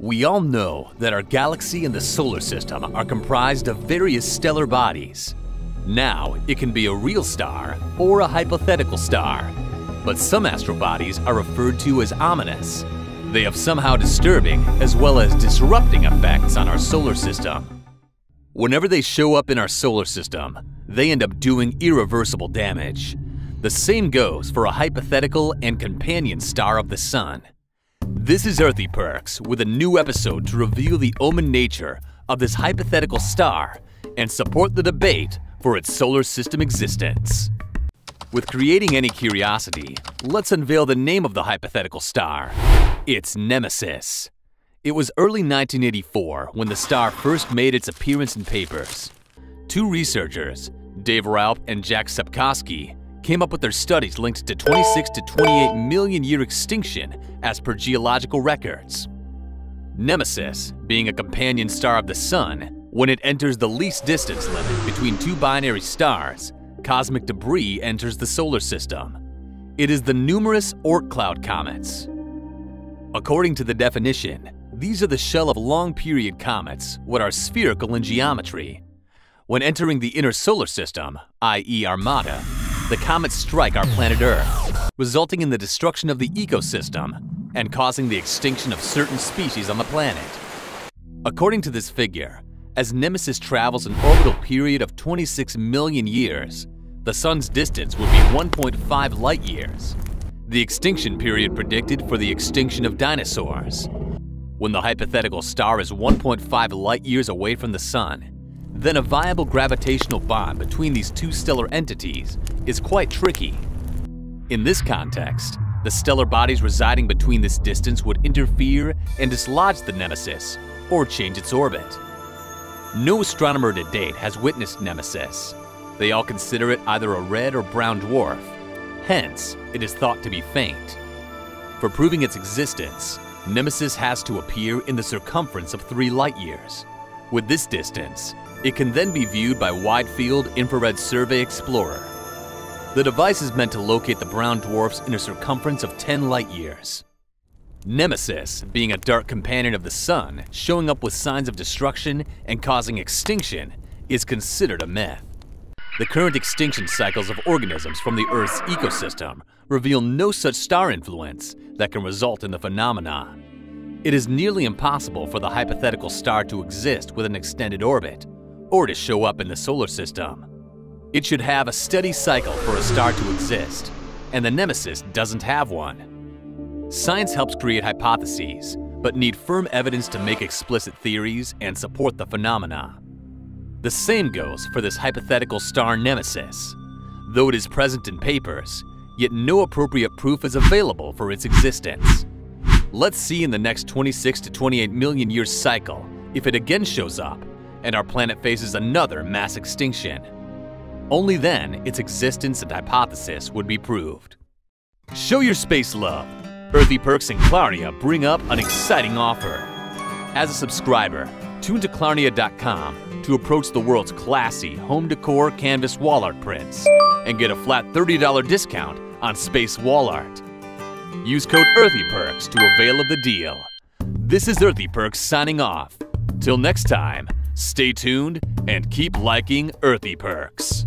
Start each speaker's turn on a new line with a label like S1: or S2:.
S1: We all know that our galaxy and the solar system are comprised of various stellar bodies. Now, it can be a real star or a hypothetical star, but some astral bodies are referred to as ominous. They have somehow disturbing as well as disrupting effects on our solar system. Whenever they show up in our solar system, they end up doing irreversible damage. The same goes for a hypothetical and companion star of the Sun. This is Earthy Perks with a new episode to reveal the omen nature of this hypothetical star and support the debate for its solar system existence. With creating any curiosity, let's unveil the name of the hypothetical star. It's Nemesis. It was early 1984 when the star first made its appearance in papers. Two researchers, Dave Raup and Jack Sepkoski, came up with their studies linked to 26 to 28 million year extinction as per geological records. Nemesis, being a companion star of the Sun, when it enters the least distance limit between two binary stars, cosmic debris enters the solar system. It is the numerous Oort cloud comets. According to the definition, these are the shell of long period comets, what are spherical in geometry. When entering the inner solar system, i.e., Armada, the comets strike our planet Earth, resulting in the destruction of the ecosystem and causing the extinction of certain species on the planet. According to this figure, as Nemesis travels an orbital period of 26 million years, the Sun's distance would be 1.5 light years. The extinction period predicted for the extinction of dinosaurs. When the hypothetical star is 1.5 light years away from the Sun, then a viable gravitational bond between these two stellar entities is quite tricky. In this context, the stellar bodies residing between this distance would interfere and dislodge the Nemesis, or change its orbit. No astronomer to date has witnessed Nemesis. They all consider it either a red or brown dwarf, hence, it is thought to be faint. For proving its existence, Nemesis has to appear in the circumference of three light years. With this distance, it can then be viewed by Wide Field Infrared Survey Explorer. The device is meant to locate the brown dwarfs in a circumference of 10 light years. Nemesis, being a dark companion of the Sun, showing up with signs of destruction and causing extinction, is considered a myth. The current extinction cycles of organisms from the Earth's ecosystem reveal no such star influence that can result in the phenomena. It is nearly impossible for the hypothetical star to exist with an extended orbit, or to show up in the solar system. It should have a steady cycle for a star to exist, and the Nemesis doesn't have one. Science helps create hypotheses, but need firm evidence to make explicit theories and support the phenomena. The same goes for this hypothetical star Nemesis. Though it is present in papers, yet no appropriate proof is available for its existence. Let's see in the next 26 to 28 million year cycle if it again shows up and our planet faces another mass extinction. Only then its existence and hypothesis would be proved. Show your space love. Earthy Perks and Clarnia bring up an exciting offer. As a subscriber, tune to Clarnia.com to approach the world's classy home decor canvas wall art prints and get a flat $30 discount on space wall art. Use code EarthyPerks to avail of the deal. This is Earthy Perks signing off. Till next time, Stay tuned and keep liking Earthy Perks.